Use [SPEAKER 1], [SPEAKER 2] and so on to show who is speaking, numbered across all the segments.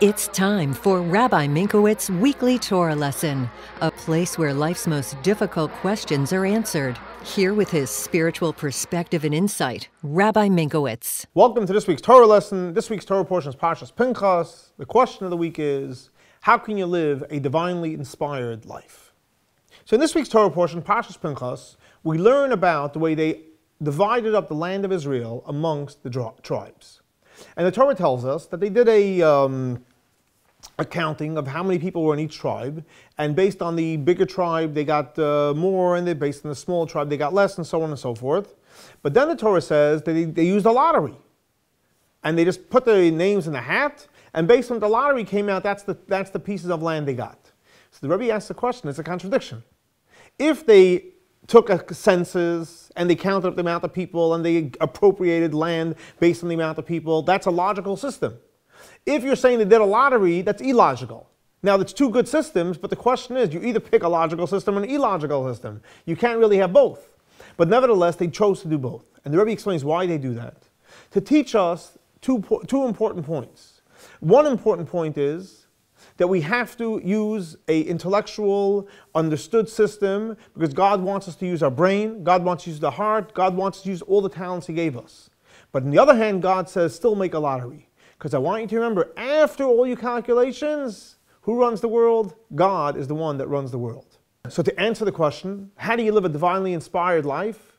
[SPEAKER 1] It's time for Rabbi Minkowicz's weekly Torah lesson, a place where life's most difficult questions are answered. Here with his spiritual perspective and insight, Rabbi Minkowicz.
[SPEAKER 2] Welcome to this week's Torah lesson. This week's Torah portion is Parshas Pinchas. The question of the week is, how can you live a divinely inspired life? So in this week's Torah portion, Parshas Pinchas, we learn about the way they divided up the land of Israel amongst the tribes. And the Torah tells us that they did a um, accounting of how many people were in each tribe, and based on the bigger tribe, they got uh, more, and they based on the small tribe, they got less, and so on and so forth. But then the Torah says that they, they used a lottery, and they just put their names in the hat, and based on the lottery came out, that's the, that's the pieces of land they got. So the Rebbe asks the question, it's a contradiction. If they took a census and they counted up the amount of people and they appropriated land based on the amount of people, that's a logical system. If you're saying they did a lottery, that's illogical. Now, that's two good systems, but the question is you either pick a logical system or an illogical system. You can't really have both. But nevertheless, they chose to do both. And the Rebbe explains why they do that. To teach us two, two important points. One important point is that we have to use a intellectual, understood system because God wants us to use our brain, God wants to use the heart, God wants to use all the talents He gave us. But on the other hand, God says, still make a lottery. Because I want you to remember, after all your calculations, who runs the world? God is the one that runs the world. So to answer the question, how do you live a divinely inspired life?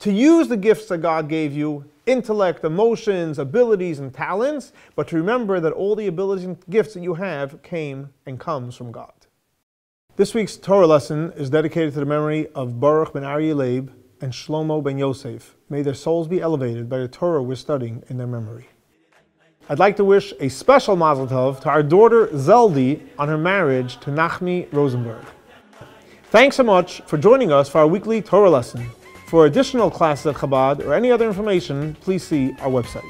[SPEAKER 2] To use the gifts that God gave you, intellect, emotions, abilities, and talents, but to remember that all the abilities and gifts that you have came and comes from God. This week's Torah lesson is dedicated to the memory of Baruch ben Aryeh Leib and Shlomo ben Yosef. May their souls be elevated by the Torah we're studying in their memory. I'd like to wish a special mazel tov to our daughter Zeldi on her marriage to Nachmi Rosenberg. Thanks so much for joining us for our weekly Torah lesson. For additional classes at Chabad or any other information, please see our website.